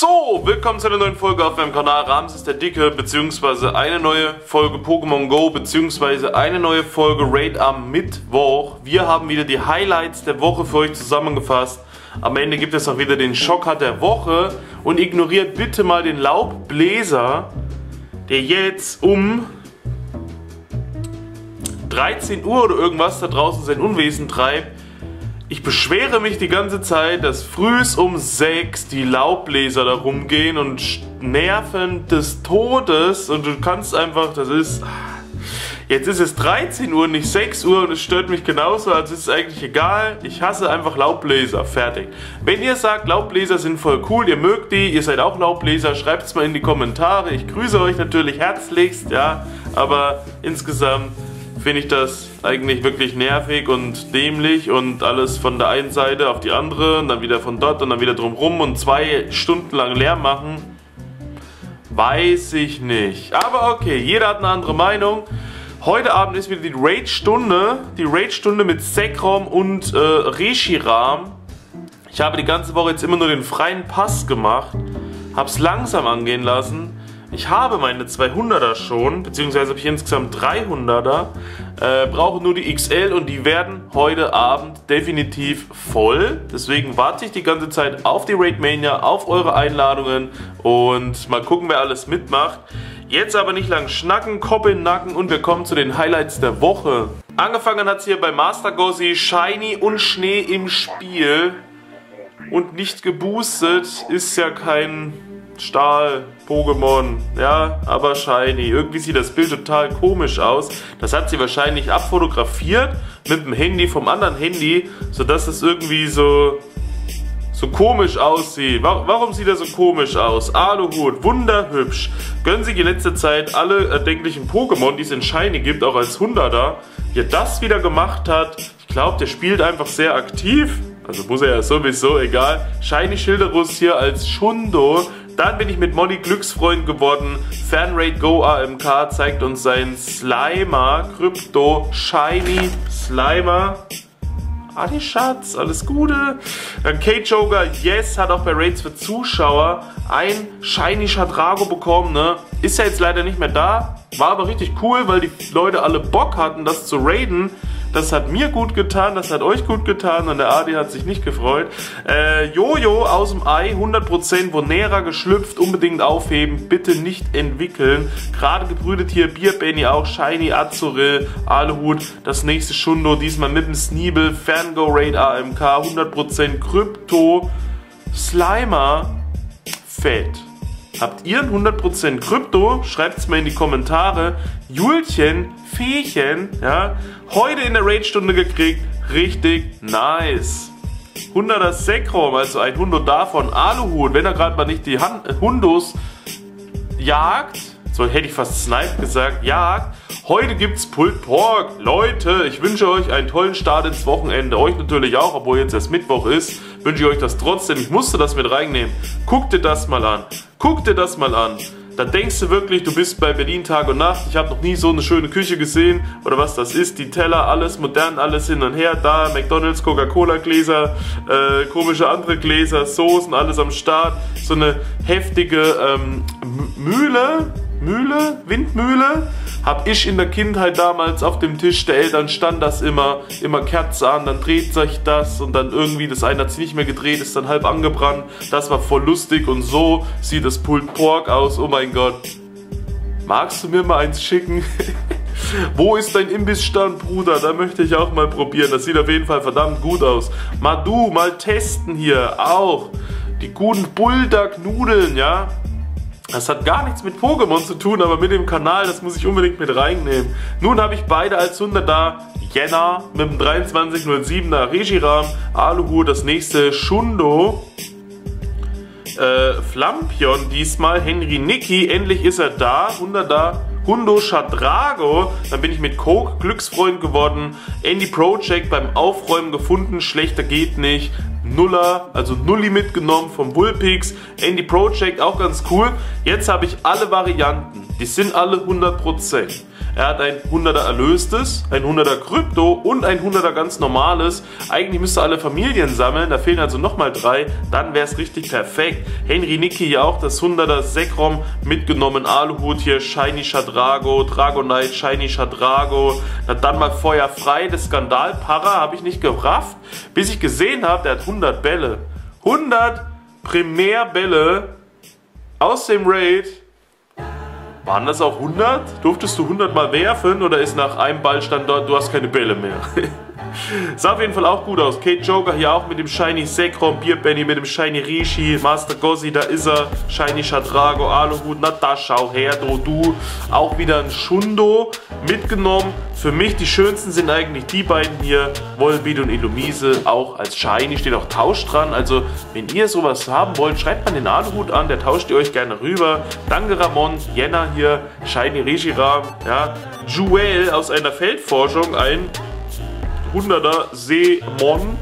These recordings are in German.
So, willkommen zu einer neuen Folge auf meinem Kanal Rams ist der Dicke, beziehungsweise eine neue Folge Pokémon Go, beziehungsweise eine neue Folge Raid am Mittwoch. Wir haben wieder die Highlights der Woche für euch zusammengefasst. Am Ende gibt es auch wieder den Schocker der Woche und ignoriert bitte mal den Laubbläser, der jetzt um 13 Uhr oder irgendwas da draußen sein Unwesen treibt. Ich beschwere mich die ganze Zeit, dass frühs um 6 die Laubbläser da rumgehen und nerven des Todes und du kannst einfach, das ist... Jetzt ist es 13 Uhr, nicht 6 Uhr und es stört mich genauso, also ist es eigentlich egal. Ich hasse einfach Laubbläser, fertig. Wenn ihr sagt, Laubbläser sind voll cool, ihr mögt die, ihr seid auch Laubbläser, schreibt es mal in die Kommentare. Ich grüße euch natürlich herzlichst, ja, aber insgesamt finde ich das eigentlich wirklich nervig und dämlich und alles von der einen Seite auf die andere und dann wieder von dort und dann wieder drumrum und zwei Stunden lang leer machen. Weiß ich nicht. Aber okay, jeder hat eine andere Meinung. Heute Abend ist wieder die Raid-Stunde. Die Raid-Stunde mit Sekrom und äh, Reshiram. Ich habe die ganze Woche jetzt immer nur den freien Pass gemacht. Hab's langsam angehen lassen. Ich habe meine 200er schon, beziehungsweise habe ich insgesamt 300er. Äh, brauche nur die XL und die werden heute Abend definitiv voll. Deswegen warte ich die ganze Zeit auf die Raid Mania, auf eure Einladungen und mal gucken, wer alles mitmacht. Jetzt aber nicht lang schnacken, den Nacken und wir kommen zu den Highlights der Woche. Angefangen hat es hier bei Master Gossi, Shiny und Schnee im Spiel. Und nicht geboostet ist ja kein Stahl, Pokémon, ja, aber shiny. Irgendwie sieht das Bild total komisch aus. Das hat sie wahrscheinlich abfotografiert mit dem Handy vom anderen Handy, sodass es irgendwie so so komisch aussieht. Warum sieht er so komisch aus? Aluhut, wunderhübsch. Gönnen Sie in letzter Zeit alle erdenklichen Pokémon, die es in Shiny gibt, auch als 100er. Wie er das wieder gemacht hat, ich glaube, der spielt einfach sehr aktiv. Also muss er ja sowieso, egal. Shiny Schilderus hier als Shundo dann bin ich mit Molly Glücksfreund geworden. Fanrate Go AMK zeigt uns seinen Slimer, Krypto Shiny Slimer. Adi Schatz, alles Gute. Dann K-Joker, yes, hat auch bei Raids für Zuschauer ein Shiny Shadrago bekommen, ne? Ist ja jetzt leider nicht mehr da. War aber richtig cool, weil die Leute alle Bock hatten, das zu raiden. Das hat mir gut getan, das hat euch gut getan und der Adi hat sich nicht gefreut. Äh, Jojo aus dem Ei, 100% Vonera geschlüpft, unbedingt aufheben, bitte nicht entwickeln. Gerade gebrütet hier Bier Benny auch, Shiny Azuril, Aluhut, das nächste Shundo, diesmal mit dem Sneebel, Fango Raid AMK, 100% Krypto, Slimer, Fett. Habt ihr ein 100% Krypto? Schreibt es mir in die Kommentare. Julchen, Feechen, ja, heute in der Raid-Stunde gekriegt. Richtig nice. 100er Sekrom, also ein Hundo davon. Aluhut, wenn er gerade mal nicht die Hand, Hundos jagt, so hätte ich fast Snipe gesagt, jagt. Heute gibt's Pulled Pork. Leute, ich wünsche euch einen tollen Start ins Wochenende. Euch natürlich auch, obwohl jetzt erst Mittwoch ist. Wünsche ich euch das trotzdem. Ich musste das mit reinnehmen. Guckt dir das mal an. Guck dir das mal an. Da denkst du wirklich, du bist bei Berlin Tag und Nacht. Ich habe noch nie so eine schöne Küche gesehen oder was das ist. Die Teller, alles modern, alles hin und her. Da McDonalds, Coca-Cola Gläser, äh, komische andere Gläser, Soßen, alles am Start. So eine heftige ähm, Mühle, Mühle, Windmühle hab ich in der Kindheit damals auf dem Tisch der Eltern stand das immer, immer Kerze an, dann dreht sich das und dann irgendwie das eine hat sich nicht mehr gedreht, ist dann halb angebrannt. Das war voll lustig und so sieht das Pulled Pork aus. Oh mein Gott. Magst du mir mal eins schicken? Wo ist dein Imbissstand, Bruder? Da möchte ich auch mal probieren. Das sieht auf jeden Fall verdammt gut aus. Mal du, mal testen hier. Auch. Die guten Bulldog-Nudeln, ja? Das hat gar nichts mit Pokémon zu tun, aber mit dem Kanal, das muss ich unbedingt mit reinnehmen. Nun habe ich beide als 100 da. Jenna mit dem 2307er Regiram, Aluhu, das nächste Shundo. Äh, Flampion diesmal, Henry Nicky, endlich ist er da, 100 da. Hundo Shadrago, dann bin ich mit Coke Glücksfreund geworden. Andy Project beim Aufräumen gefunden, schlechter geht nicht. Nuller, also Nulli mitgenommen vom Bullpix. Andy Project auch ganz cool. Jetzt habe ich alle Varianten. Die sind alle 100%. Er hat ein 100er erlöstes, ein 100er Krypto und ein 100er ganz normales. Eigentlich müsste alle Familien sammeln, da fehlen also nochmal drei. Dann wäre es richtig perfekt. Henry Nicky hier auch das 100er Sekrom mitgenommen. Aluhut hier, Shiny Shadrago, Dragonite, Shiny Shadrago. Na, dann mal Feuer frei. Das Skandal Para habe ich nicht gerafft, bis ich gesehen habe, der hat 100 Bälle. 100 Primärbälle aus dem Raid. Waren das auch 100? Durftest du 100 mal werfen oder ist nach einem Ballstand dort, du hast keine Bälle mehr? Sah auf jeden Fall auch gut aus. Kate Joker hier auch mit dem Shiny Sekrom, Beer Benny mit dem Shiny Rishi, Master Gozzi, da ist er, Shiny Shadrago, Aluhut, na da schau her, do du. Auch wieder ein Shundo mitgenommen. Für mich die schönsten sind eigentlich die beiden hier, Volbeat und Illumise, auch als Shiny, steht auch Tausch dran. Also wenn ihr sowas haben wollt, schreibt man den Aluhut an, der tauscht ihr euch gerne rüber. Danke Ramon, Jenna hier, Shiny Reshiram, ja, Jewel aus einer Feldforschung, ein 100er Seemon.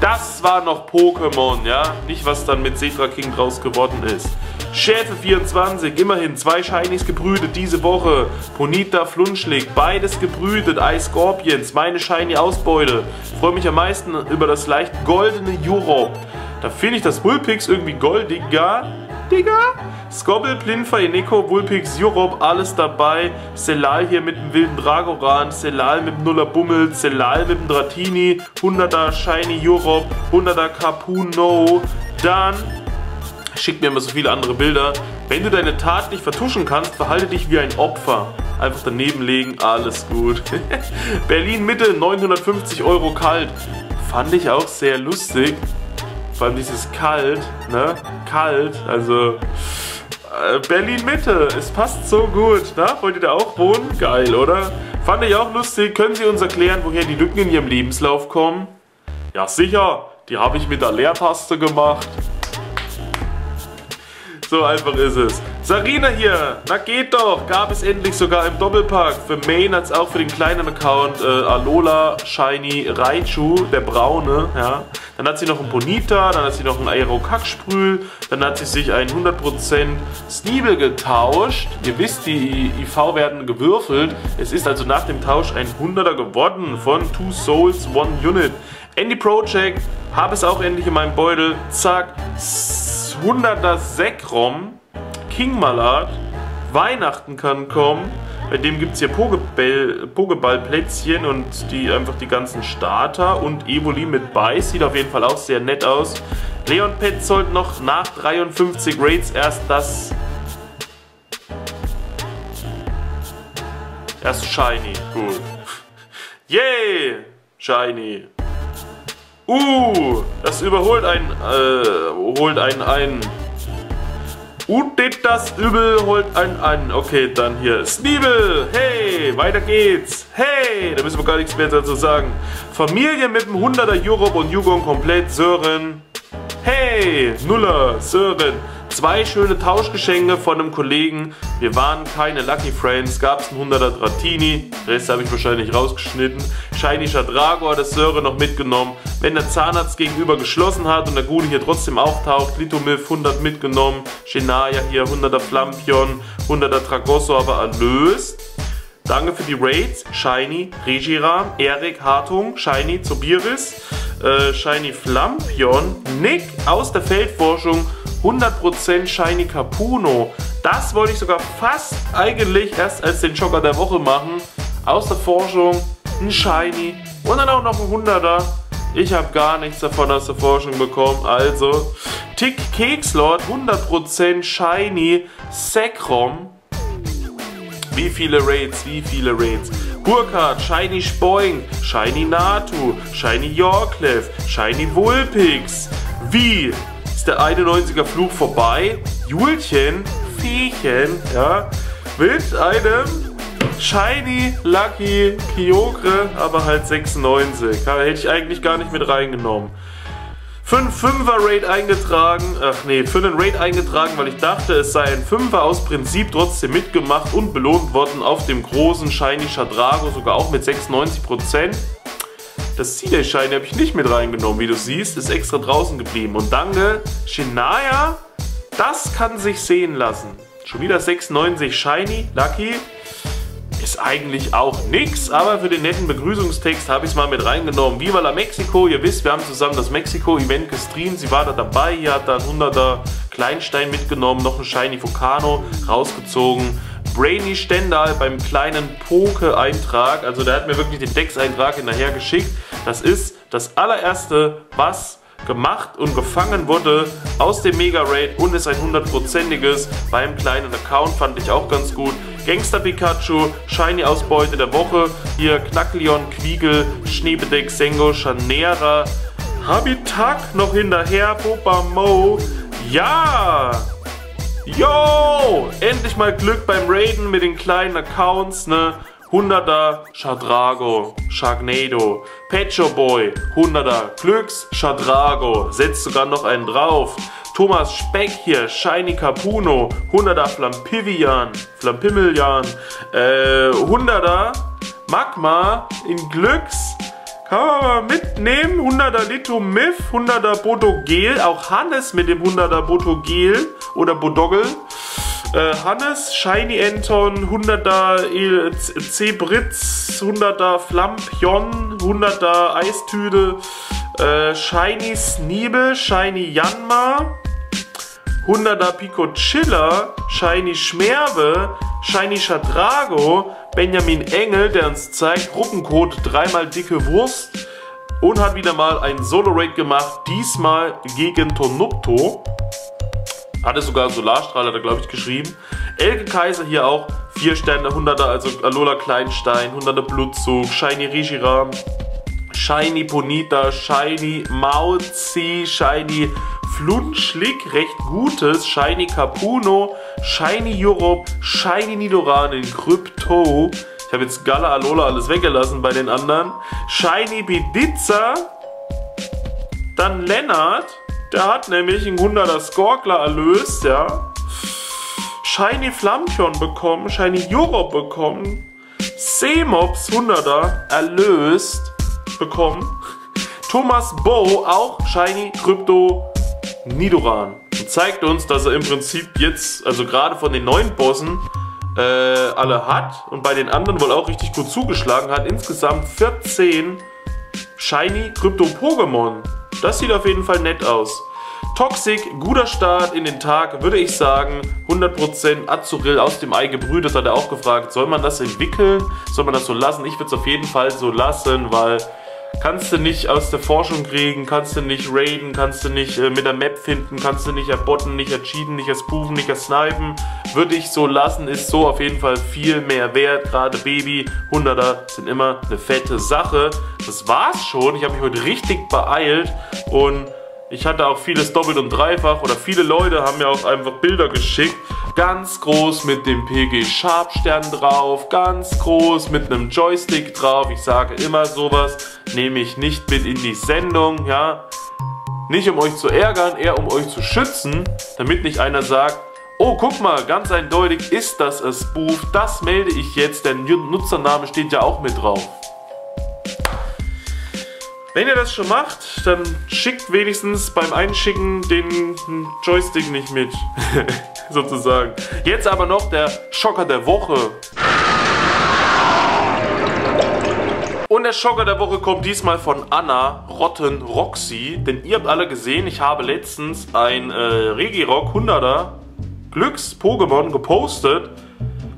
Das war noch Pokémon, ja. Nicht, was dann mit Setra King draus geworden ist. Schäfe 24, immerhin zwei Shinies gebrütet diese Woche. Ponita Flunschlig, beides gebrütet. Ice Scorpions, meine Shiny Ausbeute. Freue mich am meisten über das leicht goldene Europe. Da finde ich das Bullpix irgendwie goldiger. Digga. Skobble, Plinfer, Eneko, Vulpix, Europe, alles dabei. Selal hier mit dem wilden Dragoran, Selal mit dem Nuller Bummel, Selal mit dem Dratini, 100er Shiny Europe, 100er Capuno. Dann schickt mir immer so viele andere Bilder. Wenn du deine Tat nicht vertuschen kannst, verhalte dich wie ein Opfer. Einfach daneben legen, alles gut. Berlin Mitte, 950 Euro kalt. Fand ich auch sehr lustig. Vor allem dieses kalt, ne? Kalt, also äh, Berlin Mitte, es passt so gut, ne? Wollt ihr da auch wohnen? Geil, oder? Fand ich auch lustig. Können Sie uns erklären, woher die Lücken in Ihrem Lebenslauf kommen? Ja, sicher. Die habe ich mit der Leertaste gemacht. So einfach ist es. Sarina hier, na geht doch, gab es endlich sogar im Doppelpack. Für Main als auch für den kleinen Account äh, Alola Shiny Raichu, der braune, ja. Dann hat sie noch einen Bonita, dann hat sie noch einen Aero Kacksprühl, dann hat sie sich einen 100% Sneebel getauscht. Ihr wisst, die IV werden gewürfelt. Es ist also nach dem Tausch ein 100er geworden von Two Souls One Unit. Andy Project, habe es auch endlich in meinem Beutel. Zack, 100er Sekrom. King Mallard. Weihnachten kann kommen. Bei dem gibt es hier Pokeball-Plätzchen und die einfach die ganzen Starter und Evoli mit bei. Sieht auf jeden Fall auch sehr nett aus. Leon Petzold noch nach 53 Raids erst das. Erst Shiny. Gut. Yay! Shiny. Uh, das überholt einen, äh, holt einen ein. Und das Übel holt einen an. Okay, dann hier. Sneebel, hey, weiter geht's. Hey, da müssen wir gar nichts mehr dazu sagen. Familie mit dem 100er Europe und Yugon komplett. Sören. Hey, Nuller, Sören. Zwei schöne Tauschgeschenke von einem Kollegen. Wir waren keine Lucky Friends. Gab es einen 100er Dratini. Rest habe ich wahrscheinlich rausgeschnitten. Shiny Drago hat das Söre noch mitgenommen. Wenn der Zahnarzt gegenüber geschlossen hat und der Gute hier trotzdem auftaucht. Litomilf 100 mitgenommen. Shenaya hier 100er Flampion. 100er Tragosso aber erlöst. Danke für die Raids. Shiny, Regiram, Erik, Hartung, Shiny, Zobiris, äh, Shiny Flampion, Nick aus der Feldforschung 100% Shiny Capuno. Das wollte ich sogar fast eigentlich erst als den Jogger der Woche machen. Aus der Forschung ein Shiny und dann auch noch ein 100er. Ich habe gar nichts davon aus der Forschung bekommen. Also, Tick Kekslord, 100% Shiny Sekrom. Wie viele Raids, wie viele Raids. Burkhardt, Shiny Spoing, Shiny Natu, Shiny Yorklev, Shiny Vulpix. Wie? Der 91er Flug vorbei. Julchen, Viehchen, ja, mit einem Shiny Lucky Kyogre, aber halt 96. Ja, hätte ich eigentlich gar nicht mit reingenommen. Für einen 5er Raid eingetragen, ach nee, für einen Raid eingetragen, weil ich dachte, es sei ein 5er aus Prinzip trotzdem mitgemacht und belohnt worden auf dem großen Shiny Shadrago, sogar auch mit 96%. Das Zielschein habe ich nicht mit reingenommen, wie du siehst, ist extra draußen geblieben. Und danke, Shinaya, das kann sich sehen lassen. Schon wieder 96 Shiny, Lucky. ist eigentlich auch nix, aber für den netten Begrüßungstext habe ich es mal mit reingenommen. Viva la Mexico, ihr wisst, wir haben zusammen das Mexiko-Event gestreamt, sie war da dabei, hier hat da ein 100er Kleinstein mitgenommen, noch ein Shiny Vulcano rausgezogen. Brainy Stendal beim kleinen Poke-Eintrag, also der hat mir wirklich den Dex-Eintrag hinterher geschickt. Das ist das allererste, was gemacht und gefangen wurde aus dem Mega Raid und ist ein hundertprozentiges beim kleinen Account, fand ich auch ganz gut. Gangster Pikachu, Shiny Ausbeute der Woche, hier Knackleon, Quiegel, Schneebedeck, Sengo, Chanera, Habitak noch hinterher, Popa Mo, ja! Yo! Endlich mal Glück beim Raiden mit den kleinen Accounts, ne? 100er Shadrago, Sharknado, Pecho Boy, 100er Glücks Shadrago, setzt sogar noch einen drauf. Thomas Speck hier, Shiny Capuno, 100er Flampivian, Flampimilian, äh, 100er Magma in Glücks, kann man mal mitnehmen, 100er Lito Myth, 100er Bodogel, auch Hannes mit dem 100er Bodogel oder Bodogel. Äh, Hannes, Shiny Anton, 100er C-Britz, 100er Flampion, 100er Eistüde, äh, Shiny Sneebel, Shiny Janma, 100er Pico Chiller, Shiny Schmerve, Shiny Shadrago, Benjamin Engel, der uns zeigt, Gruppencode dreimal dicke Wurst und hat wieder mal ein Solo-Raid gemacht, diesmal gegen Tonupto. Hatte sogar Solarstrahl, hat er glaube ich geschrieben. Elke Kaiser hier auch 4 Sterne, 100er, also Alola Kleinstein, 100er Blutzug, Shiny Rishiram, Shiny Ponita, Shiny Mauzi, Shiny Flunschlick, recht gutes, Shiny Capuno, Shiny Europe, Shiny Nidoran Krypto. Ich habe jetzt Gala Alola alles weggelassen bei den anderen. Shiny Bidizza, dann Lennart, der hat nämlich einen 100er Skorkler erlöst, ja. Shiny Flampion bekommen, Shiny Europe bekommen, Semops 100er erlöst bekommen. Thomas Bow auch Shiny Krypto Nidoran. Und zeigt uns, dass er im Prinzip jetzt, also gerade von den neuen Bossen, äh, alle hat und bei den anderen wohl auch richtig gut zugeschlagen hat. Insgesamt 14 Shiny Krypto Pokémon. Das sieht auf jeden Fall nett aus. Toxic, guter Start in den Tag, würde ich sagen. 100% Azuril aus dem Ei gebrüht, das hat er auch gefragt. Soll man das entwickeln? Soll man das so lassen? Ich würde es auf jeden Fall so lassen, weil kannst du nicht aus der Forschung kriegen, kannst du nicht raiden, kannst du nicht äh, mit der Map finden, kannst du nicht erbotten, nicht ercheaten, nicht erspoofen, nicht ersnipen. Würde ich so lassen, ist so auf jeden Fall viel mehr wert. Gerade Baby, 100er sind immer eine fette Sache. Das war's schon. Ich habe mich heute richtig beeilt und ich hatte auch vieles doppelt und dreifach oder viele Leute haben mir auch einfach Bilder geschickt. Ganz groß mit dem PG Sharp Stern drauf, ganz groß mit einem Joystick drauf. Ich sage immer sowas, nehme ich nicht mit in die Sendung, ja. Nicht um euch zu ärgern, eher um euch zu schützen, damit nicht einer sagt, oh guck mal, ganz eindeutig ist das ein Spoof, das melde ich jetzt, der Nutzername steht ja auch mit drauf. Wenn ihr das schon macht, dann schickt wenigstens beim Einschicken den Joystick nicht mit. Sozusagen. Jetzt aber noch der Schocker der Woche. Und der Schocker der Woche kommt diesmal von Anna Rotten Roxy. Denn ihr habt alle gesehen, ich habe letztens ein äh, Regirock 100er Glücks-Pokémon gepostet.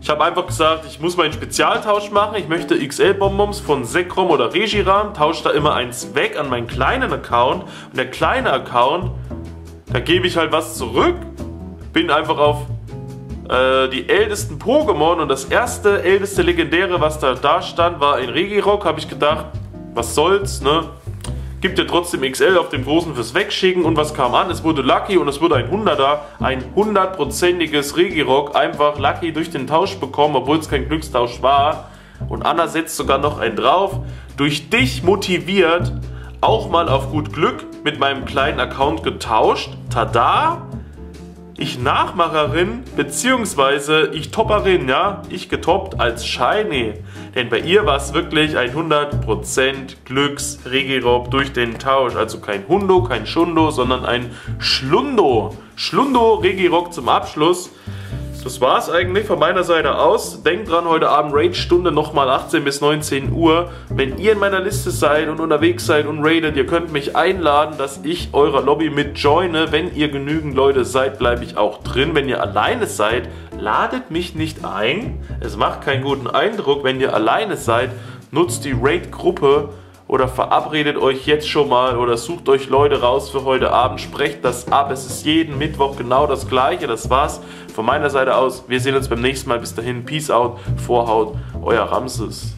Ich habe einfach gesagt, ich muss meinen Spezialtausch machen. Ich möchte XL-Bonbons von Sekrom oder Regiram. Tausche da immer eins weg an meinen kleinen Account. Und der kleine Account, da gebe ich halt was zurück. Bin einfach auf äh, die ältesten Pokémon. Und das erste, älteste Legendäre, was da, da stand, war ein Regirock. Habe ich gedacht, was soll's, ne? Gibt dir trotzdem XL auf dem großen fürs Wegschicken und was kam an? Es wurde Lucky und es wurde ein 100er, ein hundertprozentiges Regirock, einfach Lucky durch den Tausch bekommen, obwohl es kein Glückstausch war. Und Anna setzt sogar noch einen drauf. Durch dich motiviert, auch mal auf gut Glück mit meinem kleinen Account getauscht. Tada! Ich Nachmacherin, beziehungsweise ich Topperin, ja, ich getoppt als Shiny. Denn bei ihr war es wirklich ein 100% Glücks-Regirob durch den Tausch. Also kein Hundo, kein Schundo, sondern ein Schlundo. Schlundo Regirock zum Abschluss. Das war's eigentlich von meiner Seite aus. Denkt dran, heute Abend Raid-Stunde nochmal 18 bis 19 Uhr. Wenn ihr in meiner Liste seid und unterwegs seid und raidet, ihr könnt mich einladen, dass ich eurer Lobby mit joine. Wenn ihr genügend Leute seid, bleibe ich auch drin. Wenn ihr alleine seid, ladet mich nicht ein. Es macht keinen guten Eindruck, wenn ihr alleine seid. Nutzt die Raid-Gruppe oder verabredet euch jetzt schon mal oder sucht euch Leute raus für heute Abend, sprecht das ab. Es ist jeden Mittwoch genau das gleiche. Das war's von meiner Seite aus. Wir sehen uns beim nächsten Mal. Bis dahin, Peace out, Vorhaut, euer Ramses.